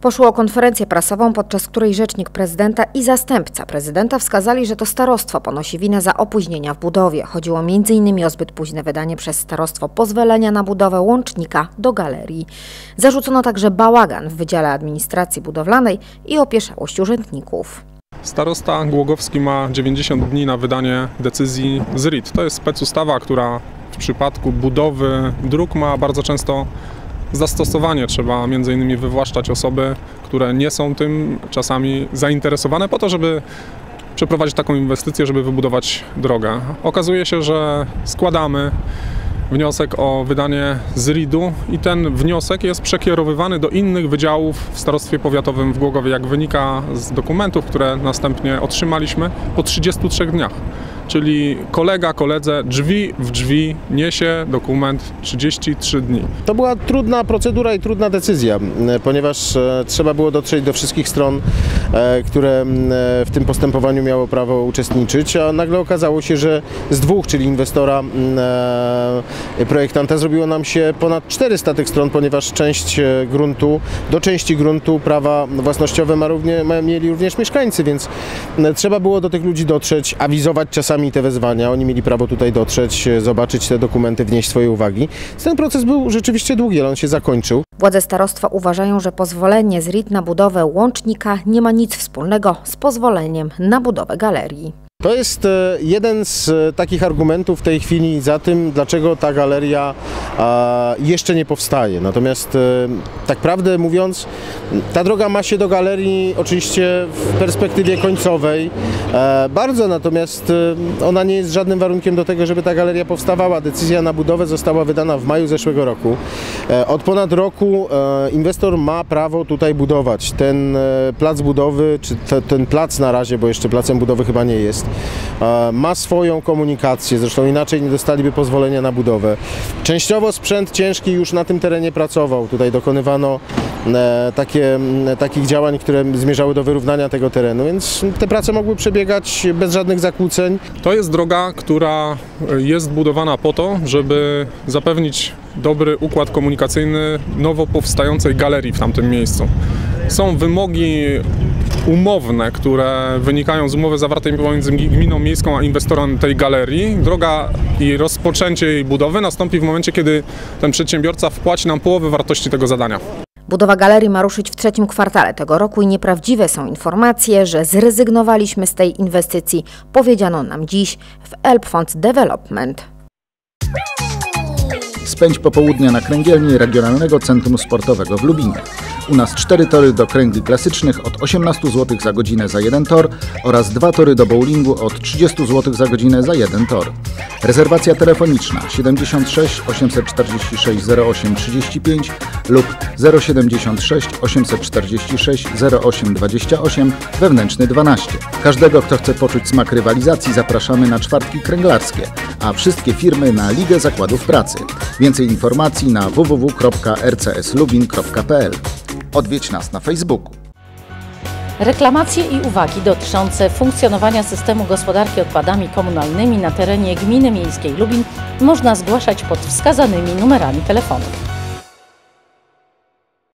Poszło o konferencję prasową, podczas której rzecznik prezydenta i zastępca prezydenta wskazali, że to starostwo ponosi winę za opóźnienia w budowie. Chodziło m.in. o zbyt późne wydanie przez starostwo pozwolenia na budowę łącznika do galerii. Zarzucono także bałagan w Wydziale Administracji Budowlanej i opieszałość urzędników. Starosta Głogowski ma 90 dni na wydanie decyzji z RIT. To jest specustawa, która w przypadku budowy dróg ma bardzo często zastosowanie. Trzeba między innymi wywłaszczać osoby, które nie są tym czasami zainteresowane po to, żeby przeprowadzić taką inwestycję, żeby wybudować drogę. Okazuje się, że składamy wniosek o wydanie z RID-u i ten wniosek jest przekierowywany do innych wydziałów w Starostwie Powiatowym w Głogowie, jak wynika z dokumentów, które następnie otrzymaliśmy po 33 dniach czyli kolega koledze drzwi w drzwi niesie dokument 33 dni. To była trudna procedura i trudna decyzja, e, ponieważ e, trzeba było dotrzeć do wszystkich stron, e, które w tym postępowaniu miało prawo uczestniczyć, a nagle okazało się, że z dwóch, czyli inwestora, projektanta, zrobiło nam się ponad 400 tych stron, ponieważ część gruntu, do części gruntu prawa własnościowe ma równie, mieli również mieszkańcy, więc trzeba było do tych ludzi dotrzeć, awizować czasami czasami te wezwania, oni mieli prawo tutaj dotrzeć, e, zobaczyć te dokumenty, wnieść swoje uwagi. Ten proces był rzeczywiście długi, ale on się zakończył. Władze starostwa uważają, że pozwolenie z RIT na budowę łącznika nie ma nic wspólnego z pozwoleniem na budowę galerii. To jest e, jeden z e, takich argumentów w tej chwili za tym, dlaczego ta galeria jeszcze nie powstaje. Natomiast tak prawdę mówiąc, ta droga ma się do galerii oczywiście w perspektywie końcowej bardzo, natomiast ona nie jest żadnym warunkiem do tego, żeby ta galeria powstawała. Decyzja na budowę została wydana w maju zeszłego roku. Od ponad roku inwestor ma prawo tutaj budować. Ten plac budowy, czy ten plac na razie, bo jeszcze placem budowy chyba nie jest, ma swoją komunikację, zresztą inaczej nie dostaliby pozwolenia na budowę. Częściowo sprzęt ciężki już na tym terenie pracował. Tutaj dokonywano e, takie, takich działań, które zmierzały do wyrównania tego terenu, więc te prace mogły przebiegać bez żadnych zakłóceń. To jest droga, która jest budowana po to, żeby zapewnić dobry układ komunikacyjny nowo powstającej galerii w tamtym miejscu. Są wymogi umowne, które wynikają z umowy zawartej pomiędzy gminą miejską a inwestorem tej galerii. Droga i rozpoczęcie jej budowy nastąpi w momencie, kiedy ten przedsiębiorca wpłaci nam połowę wartości tego zadania. Budowa galerii ma ruszyć w trzecim kwartale tego roku i nieprawdziwe są informacje, że zrezygnowaliśmy z tej inwestycji, powiedziano nam dziś w Elb Fund Development. Spędź popołudnia na kręgielni Regionalnego Centrum Sportowego w Lubinie. U nas cztery tory do kręgli klasycznych od 18 zł za godzinę za jeden tor oraz dwa tory do bowlingu od 30 zł za godzinę za jeden tor. Rezerwacja telefoniczna 76 846 08 35 lub 076 846 08 28 wewnętrzny 12. Każdego, kto chce poczuć smak rywalizacji zapraszamy na czwartki kręglarskie, a wszystkie firmy na Ligę Zakładów Pracy. Więcej informacji na www.rcslubin.pl Odwiedź nas na Facebooku. Reklamacje i uwagi dotyczące funkcjonowania systemu gospodarki odpadami komunalnymi na terenie Gminy Miejskiej Lubin można zgłaszać pod wskazanymi numerami telefonów.